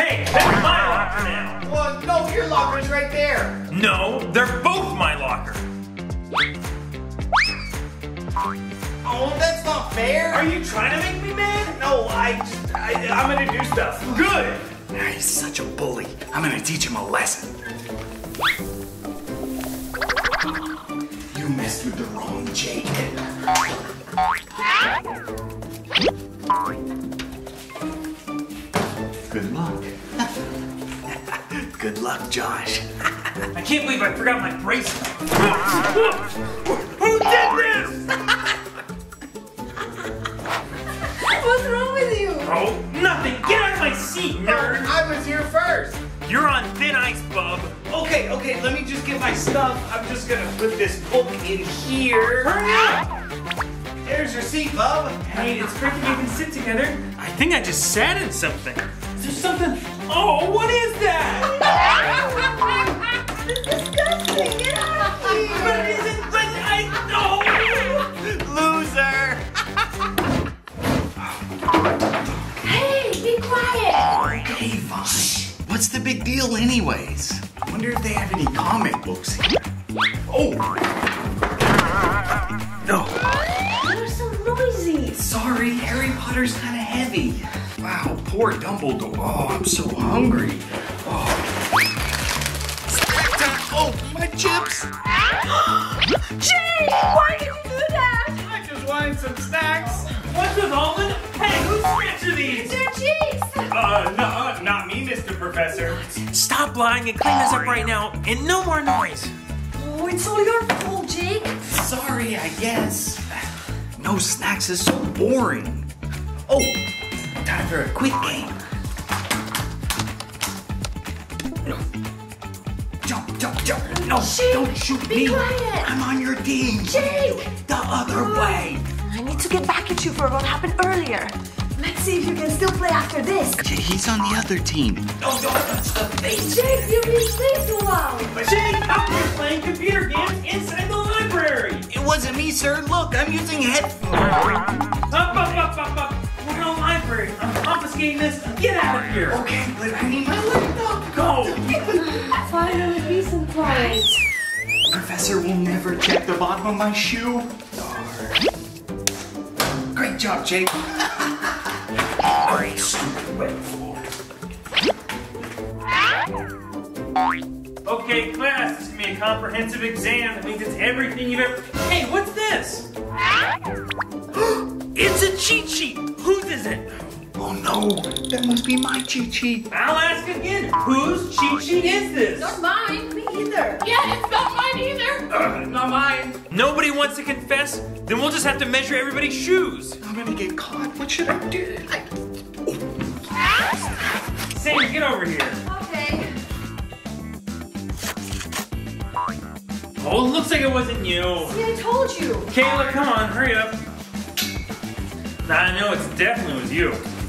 Hey, that's my locker now. Well, no, your locker's right there. No, they're both my locker. Oh, that's not fair. Are you trying to make me mad? No, I just, I, I'm gonna do stuff. Good. Now he's such a bully. I'm gonna teach him a lesson. You messed with the wrong Jake. Ah! Good luck, Josh. I can't believe I forgot my bracelet. Who did this? What's wrong with you? Oh, nothing. Get out of my seat, nerd. I was here first. You're on thin ice, bub. Okay, okay, let me just get my stuff. I'm just gonna put this book in here. Hurry up. There's your seat, bub. Hey, it's great that we can sit together. I think I just sat in something. Is there something? Oh, what is that? Big deal, anyways? I wonder if they have any comic books here. Oh! No. You're so noisy. Sorry, Harry Potter's kind of heavy. Wow, poor Dumbledore. Oh, I'm so hungry. Oh. Oh, my chips. Jay, why did you do that? I just wanted some snacks. What's with all the? Hey, whose snacks are these? They're cheeks. Uh, no, uh, not me, Mr. Professor. Stop lying and clean this up right now, and no more noise. Oh, it's all your fault, Jake. Sorry, I guess. No snacks is so boring. Oh, time for a quick game. Jump, jump, jump. No, Shh, don't shoot be me. quiet. I'm on your team. Jake. The other way. I need to get back at you for what happened earlier. Let's see if you can still play after this. Yeah, he's on the other team. No, no, that's the face. Jake, you've been playing too long. Jake, out there playing computer games inside the library. It wasn't me, sir. Look, I'm using headphones. Up, up, up, up, up. We're in a library. I'm confiscating this. Get out of here. Okay, but I need my laptop. Go. Finally, peace and. Professor will never check the bottom of my shoe. Darn. Job, Jake. Alright, stupid wet fool. Okay, class. This is gonna be a comprehensive exam. That means it's everything you've ever. Hey, what's this? it's a cheat sheet. Whose is it? Oh no, that must be my cheat sheet. I'll ask again. Whose cheat sheet is this? Not mine. Me either. Yeah, it's not mine either. Uh, not mine. Nobody wants to confess? Then we'll just have to measure everybody's shoes. I'm gonna get caught. What should I do? I... Sam, get over here. Okay. Oh, it looks like it wasn't you. See, I told you. Kayla, come on, hurry up. I know it's definitely was you.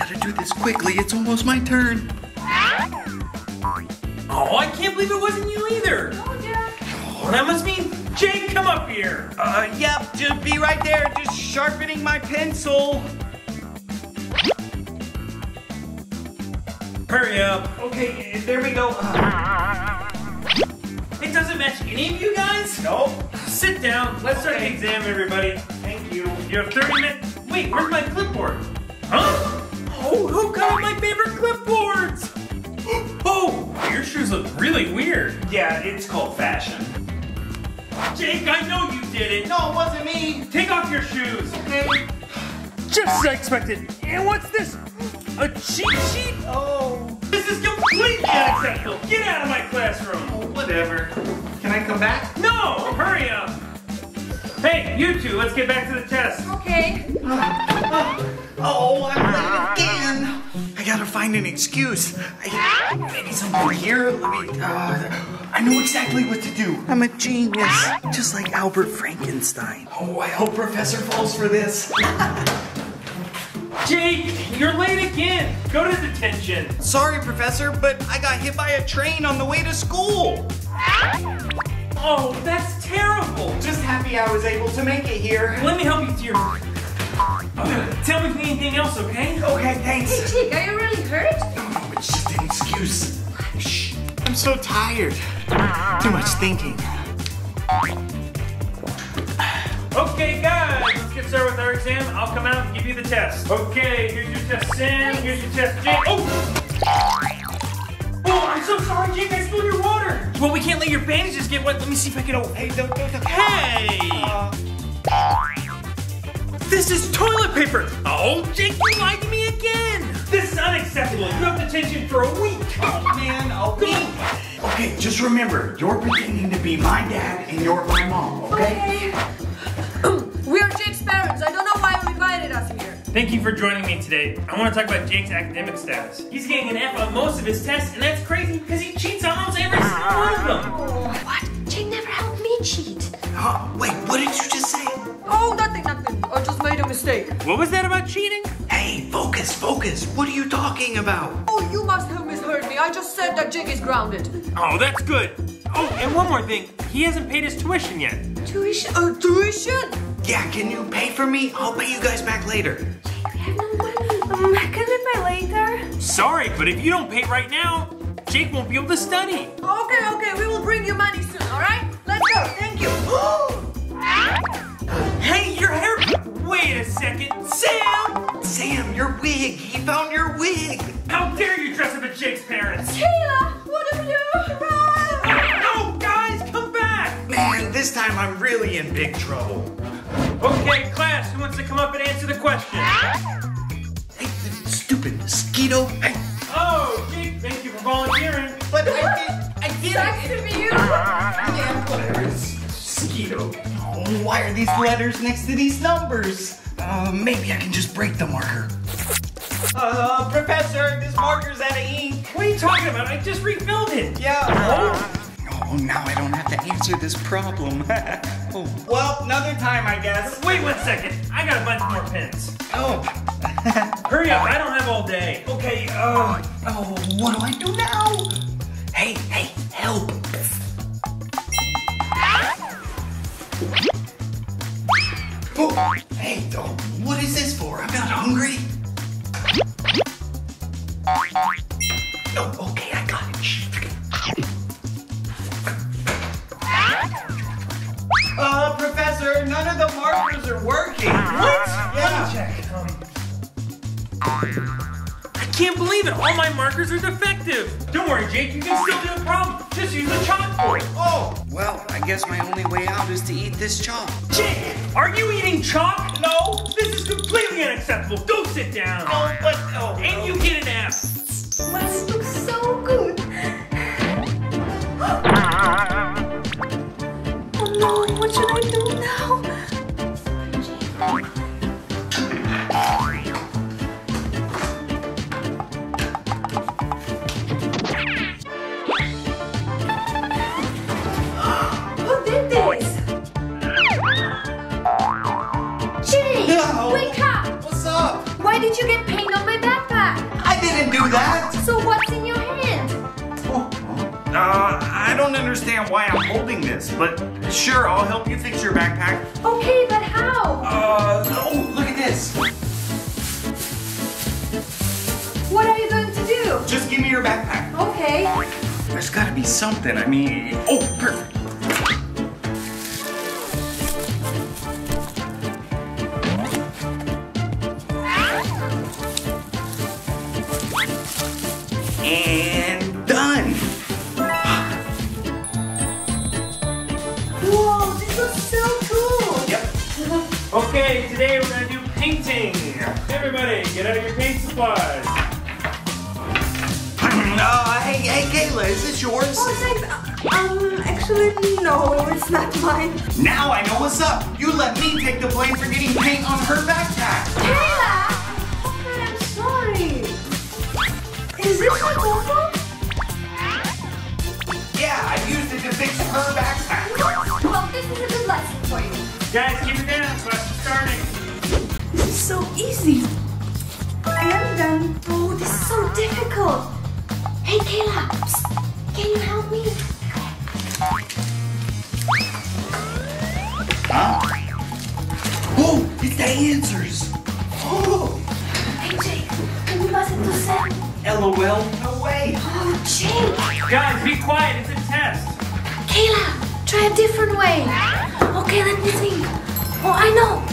I gotta do this quickly. It's almost my turn. Oh, I can't believe it wasn't you either. Oh, Jack. Oh, that must mean Jake, come up here. Uh, uh, yep, just be right there, just sharpening my pencil. Hurry up. Okay, eh, there we go. Uh. It doesn't match any of you guys? Nope. Sit down. Let's start the exam, everybody. Thank you. You have 30 minutes. Wait, where's my clipboard? Huh? Oh, oh who got my favorite clipboards? Oh, your shoes look really weird. Yeah, it's called fashion. Jake, I know you did it. No, it wasn't me. Take off your shoes. Okay. Just as I expected. And what's this? A cheat sheet? Oh, This is completely unacceptable. Get out of my classroom. Oh, whatever. Can I come back? No, hurry up. Hey, you two, let's get back to the test. Okay. Oh, I'm late again. I gotta find an excuse. I, maybe somewhere here. Let me. Uh, I know exactly what to do. I'm a genius, just like Albert Frankenstein. Oh, I hope Professor falls for this. Jake, you're late again. Go to detention. Sorry, Professor, but I got hit by a train on the way to school. Oh, that's terrible. Just happy I was able to make it here. Let me help you to your. Tell me if need anything else, okay? Okay, thanks. Hey, thanks. Jake, are you really hurt? No, no, it's just an excuse. Shh. I'm so tired. Too much thinking. Okay, guys, let's get started with our exam. I'll come out and give you the test. Okay, here's your test, Sam. Here's your test, Jake. Oh! I'm so sorry, Jake. I spilled your water. Well, we can't let your bandages get wet. Let me see if I can. Oh, Hey, don't, don't, don't. hey! Uh. This is toilet paper. Oh, Jake, you lied to me again. This is unacceptable. You have detention for a week. Oh, man, a week. Okay, just remember, you're pretending to be my dad and you're my mom, okay? We Thank you for joining me today. I want to talk about Jake's academic status. He's getting an F on most of his tests, and that's crazy because he cheats on almost every single one of them. What? Jake never helped me cheat. Huh? Wait, what did you just say? Oh, nothing, nothing. I just made a mistake. What was that about cheating? Hey, focus, focus. What are you talking about? Oh, you must have misheard me. I just said that Jake is grounded. Oh, that's good. Oh, and one more thing. He hasn't paid his tuition yet. Tuition? Uh, tuition? Yeah, can you pay for me? I'll pay you guys back later. Um, can I pay later? Sorry, but if you don't pay right now, Jake won't be able to study. Okay, okay. We will bring you money soon, all right? Let's go. Thank you. Hey, your hair. Wait a second. Sam! Sam, your wig. He found your wig. How dare you dress up as Jake's parents? Kayla, what do we do? Run! No, guys, come back! Man, this time I'm really in big trouble. Okay, class, who wants to come up and answer the question? Hey, stupid mosquito. Hey, Oh, Jake, thank you for volunteering. but I did. I did Nice to meet you. Yeah, whatever. It's mosquito. Oh, why are these letters next to these numbers? Uh, maybe I can just break the marker. Uh, Professor, this marker's out of ink. What are you talking about? I just refilled it. Yeah. Oh, now I don't have to answer this problem. oh. Well, another time, I guess. Wait one second. I got a bunch more pens. Oh. Hurry up, I don't have all day. okay, uh, oh, what do I do now? Hey, hey, help. Oh, hey, oh, what is this for? I'm not hungry. Oh, okay, I got it. Uh, Professor, none of the markers are working. What? Yeah. Check. I can't believe it. All my markers are defective. Don't worry, Jake. You can still do the problem. Just use the chalkboard. Oh, well, I guess my only way out is to eat this chalk. Jake, are you eating chalk? No. This is completely unacceptable. Go sit down. Oh, but, oh, And oh. you get an F. Wow, it looks so good. oh no, what should I do now? Don't understand why I'm holding this, but sure, I'll help you fix your backpack. Okay, but how? Uh, oh, look at this. What are you going to do? Just give me your backpack. Okay. There's gotta be something. I mean, oh, perfect. So cool. Yep. Okay, today we're gonna do painting. Everybody, get out of your paint supplies. Uh, hey, hey, Kayla, is this yours? Oh, thanks. Um, actually, no, it's not mine. Now I know what's up. You let me take the blame for getting paint on her backpack. Kayla! Okay, I'm sorry. Is this my GoPro? Yeah, I used it to fix her backpack. Well, this is a good lesson for you. Guys, keep it down. Class is starting. This is so easy. I am done. Oh, this is so difficult. Hey, Kayla, psst, can you help me? Huh? Oh, it's the answers. Oh, Hey, Jake, can you pass it to Sam? LOL, no way. Oh, Jake, Guys, be quiet. It's a test. Kayla, try a different way. Okay, let me think. Oh, I know.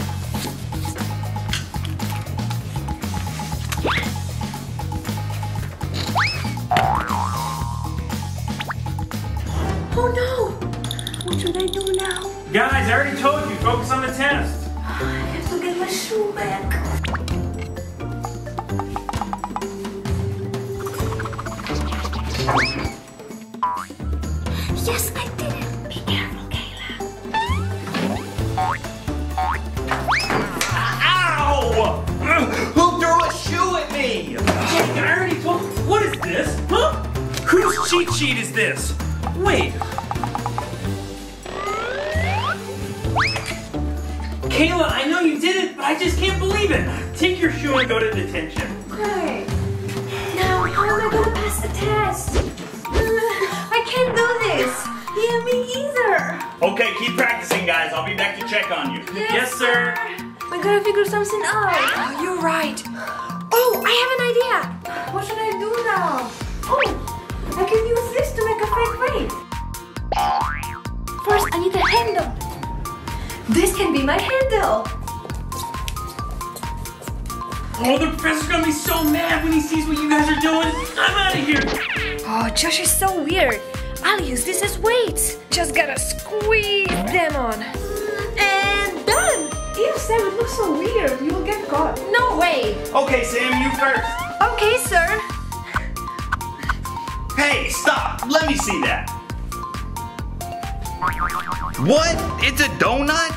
Cheat sheet is this? Wait. Kayla, I know you did it, but I just can't believe it. Take your shoe and go to detention. Okay. Now, how am I gonna pass the test? I can't do this. Yeah, me either. Okay, keep practicing, guys. I'll be back to check on you. Yes, sir. We gotta figure something out. Oh, you're right. Oh, I have an idea. What should I do now? Oh, I can use this to make a fake rain. First, I need a handle. This can be my handle. Oh, the professor's gonna be so mad when he sees what you guys are doing. I'm out of here. Oh, Josh is so weird. I'll use this as weights. Just gotta squeeze them on. And done. Ew, Sam, it looks so weird. You will get caught. No way. Okay, Sam, you first. Okay, sir. Hey, stop! Let me see that. What? It's a donut?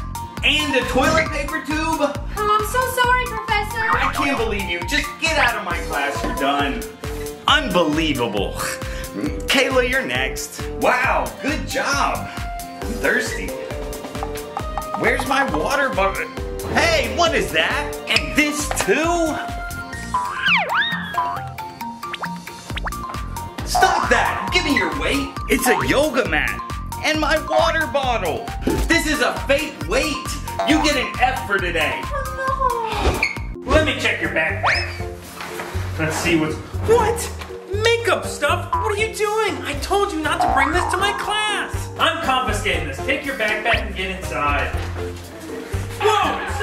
And a toilet paper tube? Oh, I'm so sorry, Professor. I can't believe you. Just get out of my class. You're done. Unbelievable. Kayla, you're next. Wow, good job. I'm thirsty. Where's my water bottle? Hey, what is that? And this too? It's a yoga mat. And my water bottle. This is a fake weight. You get an F for today. Let me check your backpack. Let's see what's. What? Makeup stuff? What are you doing? I told you not to bring this to my class. I'm confiscating this. Take your backpack and get inside. Whoa!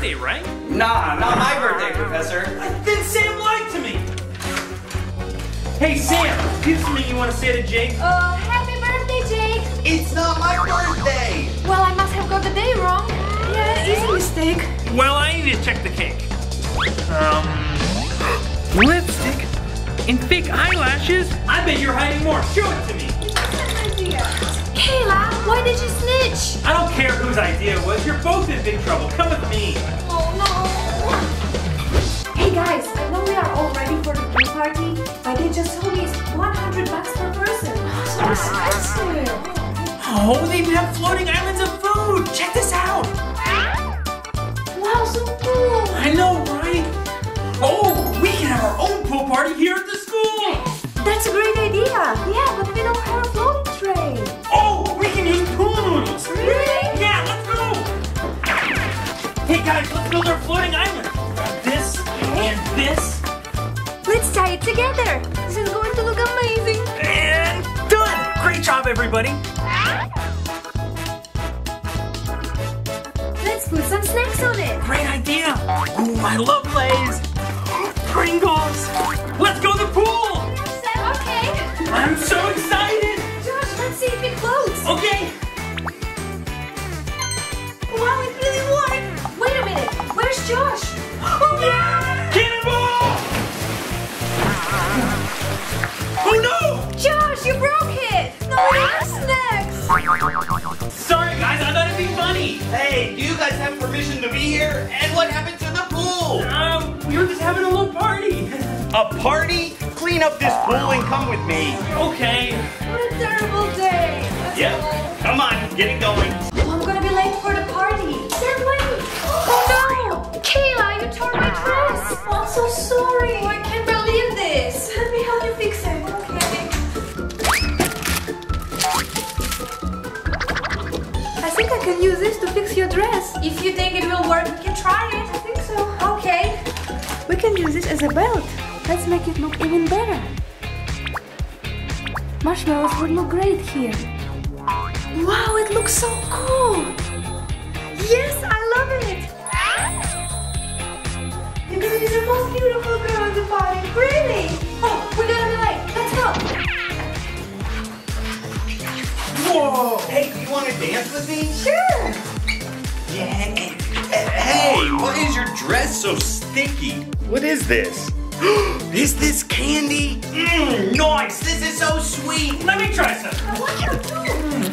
Birthday, right? Nah, not my birthday, Professor. Then Sam lied to me. Hey, Sam, do you have something you want to say to Jake? Oh, happy birthday, Jake. It's not my birthday. Well, I must have got the day wrong. Yeah, easy mistake. Well, I need to check the cake. Um, lipstick and fake eyelashes? I bet you're hiding more. Show it to me. Kayla, why did you snitch? I don't care whose idea it was. You're both in big trouble. Come with me. Oh no. Hey guys, I know we are all ready for the pool party, but they just told me it's 100 bucks per person. So expensive. Oh, they even have floating islands of food. Check this out. Wow, so cool. I know, right? Oh, we can have our own pool party here at the school. That's a great idea. Yeah, but we don't have a floating tray. Oh, Really? Yeah, let's go. Hey guys, let's build our floating island. Grab this and this Let's tie it together. This is going to look amazing. and done. Great job, everybody. Let's put some snacks on it. Great idea. Ooh, I love Lay's. Pringles. Let's go to the pool. Okay. I'm so excited. permission to be here? And what happened to the pool? Um, we were just having a little party. a party? Clean up this pool and come with me. Okay. What a terrible day. That's yep. Cool. Come on, get it going. I'm gonna be late for the party. Then wait. Oh no! Kayla, you tore my dress. I'm so sorry. Oh, I can't believe this. Let me help you fix it. Use this to fix your dress. If you think it will work, we can try it. I think so. Okay. We can use this as a belt. Let's make it look even better. Marshmallows would look great here. Wow, it looks so cool. Yes, I love it. You're gonna be the most beautiful girl at the party. Really? Oh, we got a light. Let's go. Whoa! Hey, you want to dance with me? Sure. Yeah. Hey, why is your dress so sticky? What is this? is this candy? Mmm, nice. This is so sweet. Let me try some. Wow,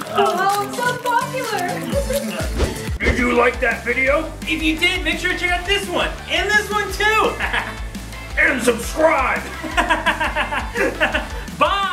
oh. oh, it's so popular. Did you like that video? If you did, make sure to check out this one and this one too. and subscribe.